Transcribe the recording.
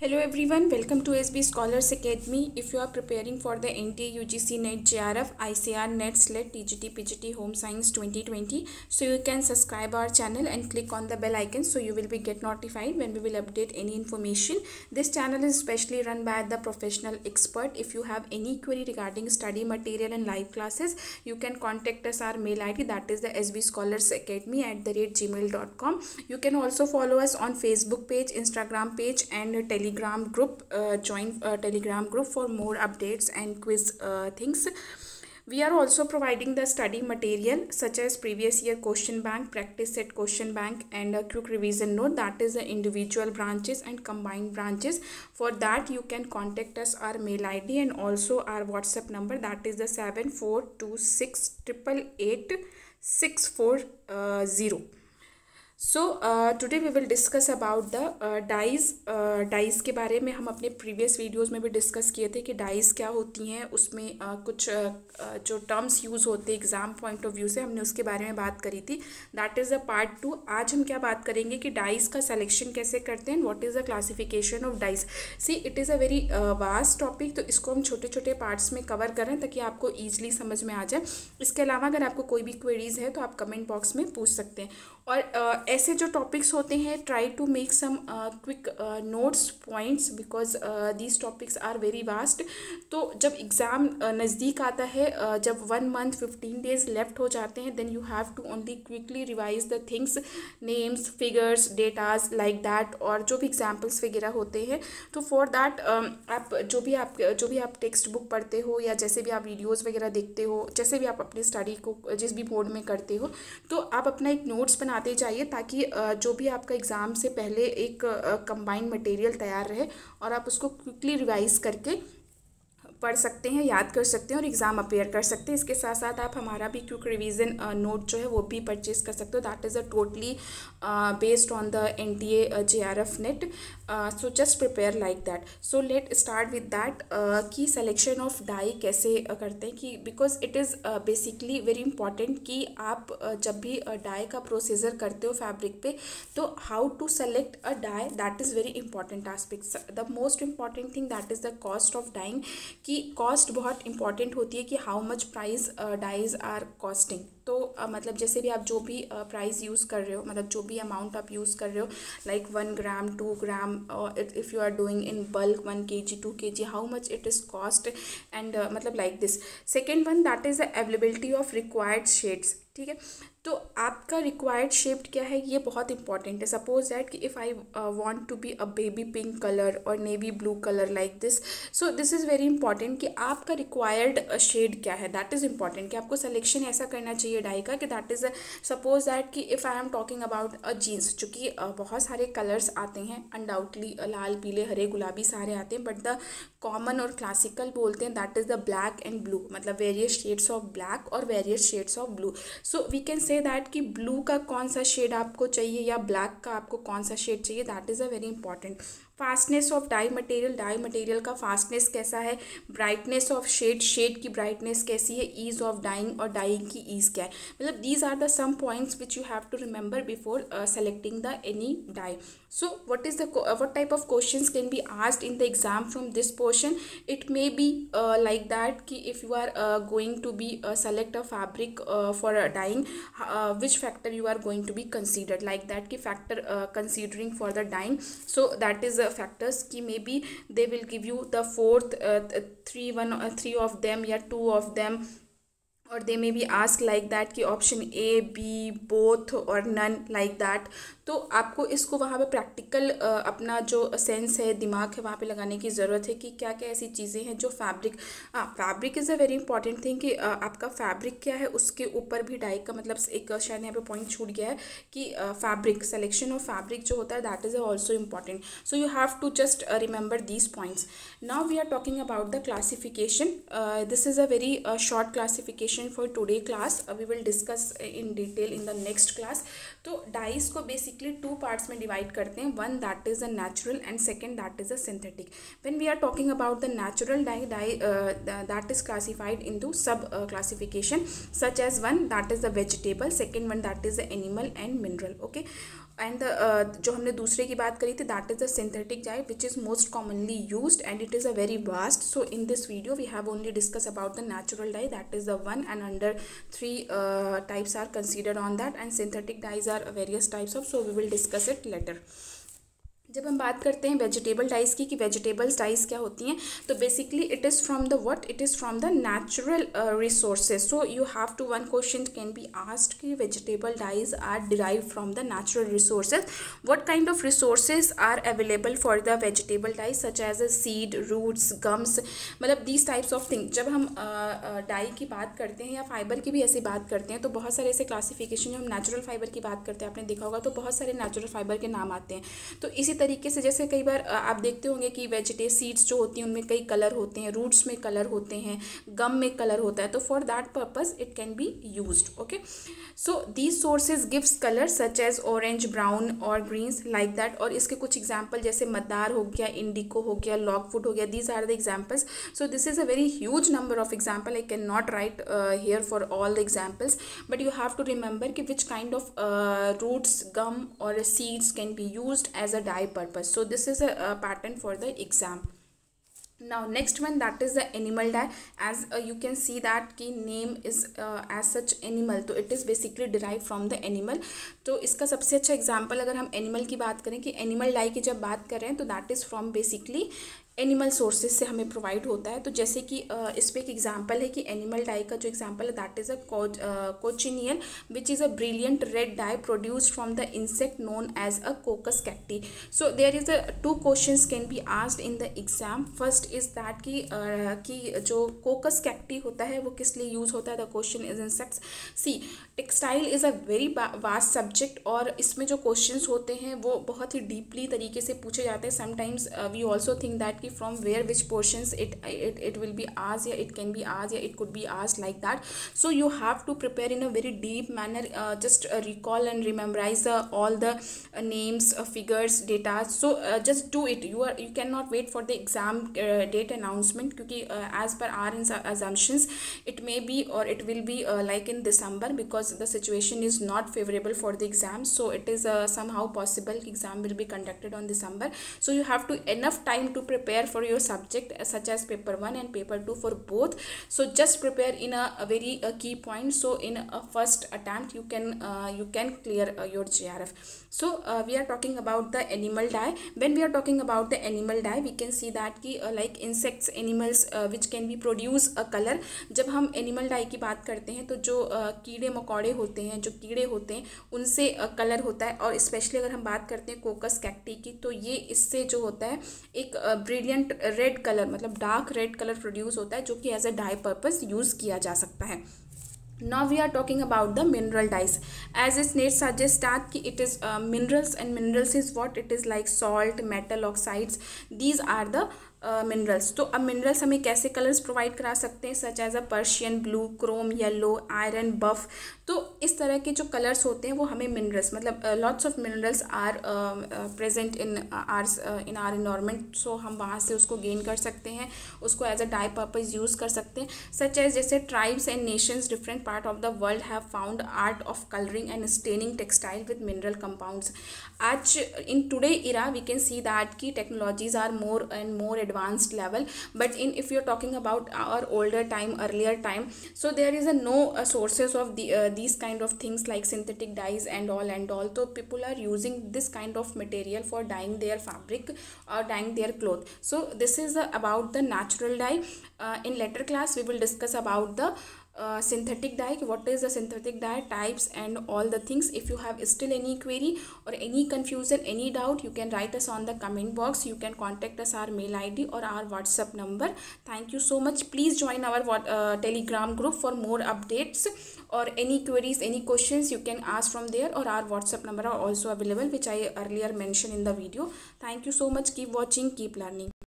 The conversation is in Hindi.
Hello everyone, welcome to SB Scholars Academy. If you are preparing for the NTA UGC NET JRF ICR NET SLET TGT PGT Home Science 2020, so you can subscribe our channel and click on the bell icon so you will be get notified when we will update any information. This channel is specially run by the professional expert. If you have any query regarding study material and live classes, you can contact us our mail ID that is the SB Scholars Academy at the rate gmail.com. You can also follow us on Facebook page, Instagram page and Telegram telegram group uh, join uh, telegram group for more updates and quiz uh, things we are also providing the study material such as previous year question bank, practice set question bank and a quick revision note that is the individual branches and combined branches. For that you can contact us our mail ID and also our WhatsApp number that is the 74268888640. So today we will discuss about the dyes dyes के बारे में हम अपने प्रीवियस वीडियोस में भी डिस्कस किए थे कि डाइज क्या होती हैं उसमें uh, कुछ uh, uh, जो टर्म्स यूज़ होते हैं एग्ज़ाम पॉइंट ऑफ़ व्यू से हमने उसके बारे में बात करी थी। That is the part two आज हम क्या बात करेंगे कि डाइज का सिलेक्शन कैसे करते हैं what is the classification of dyes see it is a very vast topic तो इसको हम छोटे छोटे पार्ट्स में कवर करें ताकि आपको ईजिली समझ में आ जाए। इसके अलावा अगर आपको कोई भी क्वेरीज है तो आप कमेंट बॉक्स में पूछ सकते हैं। और ऐसे जो टॉपिक्स होते हैं try to make some quick notes points because these topics are very vast तो जब एग्ज़ाम नज़दीक आता है जब one month fifteen days left हो जाते हैं then you have to only quickly revise the things names figures datas like that और जो भी एग्जाम्पल्स वगैरह होते हैं। तो फॉर दैट आप जो भी आप, जो भी आप टेक्स्ट बुक पढ़ते हो या जैसे भी आप वीडियोज़ वगैरह देखते हो, जैसे भी आप अपनी स्टडी को, जिस भी बोर्ड में करते हो तो आप अपना एक नोट्स बनाते जाइए ताकि जो भी आपका एग्ज़ाम से पहले एक कंबाइंड मटेरियल तैयार रहे और आप उसको क्विकली रिवाइज करके पढ़ सकते हैं याद कर सकते हैं और एग्ज़ाम अपेयर कर सकते हैं। इसके साथ साथ आप हमारा भी क्विक रिवीजन नोट जो है वो भी परचेज कर सकते हो। That is a totally based on the N T A J R F NET so just prepare like that so let start with that कि सलेक्शन ऑफ़ डाई कैसे करते हैं कि because it is basically very important कि आप uh, जब भी डाई uh, का प्रोसीजर करते हो फैब्रिक पे तो how to select a dye that is very important aspect the most important thing that is the cost of dyeing कि कॉस्ट बहुत इंपॉर्टेंट होती है कि how much price dyes are costing तो uh, मतलब जैसे भी आप जो भी प्राइस uh, यूज़ कर रहे हो मतलब जो भी अमाउंट आप यूज़ कर रहे हो like one gram two gram if you are doing in bulk one K G two K G how much it is cost and मतलब like this second one that is the availability of required shades ठीक है? तो आपका रिक्वायर्ड शेप क्या है? ये बहुत इंपॉर्टेंट है। सपोज़ दैट कि if I want to be a baby pink colour और navy blue colour like this so this is very important कि आपका रिक्वायर्ड शेड क्या है? दैट इज़ इंपॉर्टेंट कि आपको सिलेक्शन ऐसा करना चाहिए डाई का कि दैट इज़ सपोज़ दैट कि if I am talking about a jeans चूँकि uh, बहुत सारे कलर्स आते हैं। अनडाउटली लाल पीले हरे गुलाबी सारे आते हैं बट द कॉमन और क्लासिकल बोलते हैं that is the black and blue मतलब वेरियस शेड्स ऑफ़ ब्लैक और various shades of blue so we can say that कि ब्लू का कौन सा शेड आपको चाहिए या ब्लैक का आपको कौन सा शेड चाहिए? That is a very important fastness of dye material dye material का फास्टनेस कैसा है? ब्राइटनेस ऑफ़ शेड शेड की ब्राइटनेस कैसी है? ईज ऑफ़ डाइंग और डाइंग की ईज क्या है? मतलब these are the some points which you have to remember before selecting the any dye so what is the what type of question can be asked in the exam from this portion it may be like that कि if you are going to be select a fabric for dyeing which factor you are going to be considered like that कि factor considering for the dyeing so that is factors ki maybe they will give you the fourth uh, three one uh, three of them yeah two of them. Or they may be asked like that ki option a b both or none like that. तो आपको इसको वहाँ पे प्रैक्टिकल अपना जो सेंस है, दिमाग है, वहाँ पे लगाने की ज़रूरत है कि क्या क्या ऐसी चीज़ें हैं जो फैब्रिक हाँ fabric is a very important thing कि आपका फैब्रिक क्या है, उसके ऊपर भी डाई का मतलब एक शायद यहाँ पे पॉइंट छूट गया है कि फैब्रिक सेलेक्शन ऑफ़ फैब्रिक जो होता है that is also important so you have to just remember these points now we are talking about the classification this is a very short classification for today class we will discuss in detail in the next class तो डाइस को बेसिकली टू पार्ट्स में डिवाइड करते हैं। One that is a natural and second that is a synthetic when we are talking about the natural dye dye that is classified into sub classification such as one that is a vegetable second one that is a animal and mineral okay and uh, जो हमने दूसरे की बात करी थी that is a synthetic dye which is most commonly use and it is a very vast so in this video we have only discuss about the natural dye that is the one and under three types are considered on that and synthetic dyes are various types of so we will discuss it later जब हम बात करते हैं वेजिटेबल डाइस की कि वेजिटेबल्स डाइस क्या होती हैं तो basically it is from the what it is from the natural resources so you have to one question can be asked कि vegetable dyes are derive from the natural resources what kind of resources are available for the vegetable dyes such as a seed roots gums मतलब दीज टाइप्स ऑफ़ थिंग जब हम डाई uh, uh, की बात करते हैं या फाइबर की भी ऐसी बात करते हैं तो बहुत सारे ऐसे क्लासिफिकेशन जो हम नेचुरल फाइबर की बात करते हैं आपने देखा होगा तो बहुत सारे नेचुरल फाइबर के नाम आते हैं। तो इसी तरीके से जैसे कई बार आप देखते होंगे कि वेजिटे सीड्स जो होती हैं, उनमें कई कलर होते हैं रूट्स में कलर होते हैं गम में कलर होता है तो for that purpose it can be use okay so these sources gives colour such as orange brown और ग्रीन्स लाइक दैट और इसके कुछ एग्ज़ाम्पल जैसे मदार हो गया इंडिको हो गया लॉक फ़ूड हो गया these are the examples so this is a very huge number of example I can not write here for all the examples but you have to remember कि which kind of roots gum और seeds can be use as a dye purpose so this is a, a pattern for the exam now next one that is the animal dye as uh, you can see that ki name is uh, as such animal तो it is basically derived from the animal तो इसका सबसे अच्छा example अगर हम एनिमल की बात करें कि एनिमल डाई की जब बात करें तो that is from basically animal sources से हमें प्रोवाइड होता है। तो जैसे कि इस पर एक एग्ज़ाम्पल है कि एनिमल डाई का जो एग्ज़ाम्पल है that is a cochineal which is a brilliant red dye produced from the insect known as a coccus cacti so there is a two question can be asked in the exam first is that कि जो कोकस कैक्टी होता है, वो किस लिए यूज़ होता है? The question is insects see textile is a very vast subject और इसमें जो क्वेश्चन होते हैं, वो बहुत ही डीपली तरीके से पूछे जाते हैं। Sometimes we also think that from where which portions it it, it will be asked yeah it can be asked yeah it could be asked like that. So you have to prepare in a very deep manner uh, just uh, recall and rememberize uh, all the uh, names uh, figures data. So uh, just do it. You are you cannot wait for the exam date announcement because as per our assumptions it may be or it will be like in december because the situation is not favorable for the exam. So it is somehow possible exam will be conducted on december. So you have to enough time to prepare prepare for your subject such as paper 1 and paper 2 for both so just prepare in a, a very a key point so in a first attempt you can uh, you can clear uh, your grf so uh, we are talking about the animal dye when we are talking about the animal dye we can see that ki, uh, like insects animals uh, which can be produce a color जब हम एनिमल डाई की बात करते हैं तो जो uh, कीड़े मकोड़े होते हैं जो कीड़े होते हैं उनसे कलर होता है और स्पेशली अगर हम बात करते हैं कोकस कैक्टी की तो ये इससे जो होता है एक ब्रिलियंट ब्रिलियंट रेड कलर मतलब डार्क रेड कलर प्रोड्यूस होता है, जो कि as a dye purpose use किया जा सकता है। Now we are talking about the mineral dyes as is net suggest at कि it is minerals and minerals is what it is like salt metal oxides these are the minerals uh, तो अब मिनरल्स हमें कैसे कलर्स प्रोवाइड करा सकते हैं? Such as a Persian blue chrome yellow iron buff तो इस तरह के जो कलर्स होते हैं वो हमें मिनरल्स मतलब lots of minerals are present in our in our environment so हम वहाँ से उसको गेन कर सकते हैं उसको as a dye purpose use कर सकते हैं. सच एज जैसे tribes and nations different part of the world have found art of colouring and staining textile with mineral compounds आज in today era we can see that की technologies are more and more advanced level. But in if you're talking about our older time earlier time so there is a no uh, sources of the uh, these kind of things like synthetic dyes and all and all. So people are using this kind of material for dyeing their fabric or dyeing their cloth. So this is uh, about the natural dye. Uh, in later class we will discuss about the uh, synthetic dye what is the synthetic dye types and all the things. If you have still any query or any confusion any doubt you can write us on the comment box. You can contact us our mail id or our whatsapp number. Thank you so much. Please join our uh, telegram group for more updates or any queries any questions you can ask from there or our whatsapp number are also available which i earlier mentioned in the video. Thank you so much. Keep watching keep learning